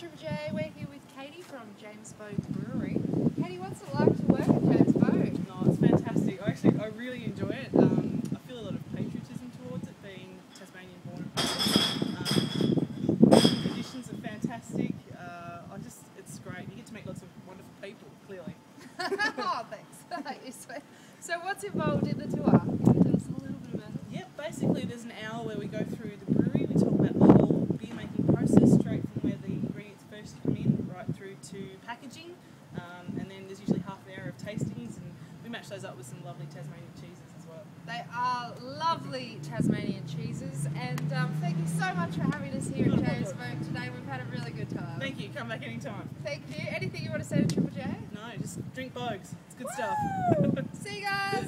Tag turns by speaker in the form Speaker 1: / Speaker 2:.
Speaker 1: Triple J. We're here with Katie from James Boag Brewery. Katie, what's it like to work at James Boag?
Speaker 2: No, it's fantastic. I actually, I really enjoy it. Um, I feel a lot of patriotism towards it, being Tasmanian born and bred. Um, the conditions are fantastic. Uh, I just, it's great. You get to meet lots of wonderful people. Clearly.
Speaker 1: oh, thanks. So, what's involved in the tour? Can you tell us a little bit about it?
Speaker 2: Yep. Basically, there's an hour where we go through the brewery. We talk about the whole beer making process, straight from where the ingredients first come in, right through to packaging. Um, and then there's usually half an hour of tastings, and we match those up with some lovely Tasmanian cheeses as well.
Speaker 1: They are lovely Tasmanian cheeses, and um, thank you so much for having us here at
Speaker 2: Not a
Speaker 1: James
Speaker 2: problem.
Speaker 1: Today. We've had a really good time.
Speaker 2: Thank you. Come back anytime.
Speaker 1: Thank you. Anything you want to say to Triple J?
Speaker 2: No, just drink Boag's. It's good stuff.
Speaker 1: See you guys.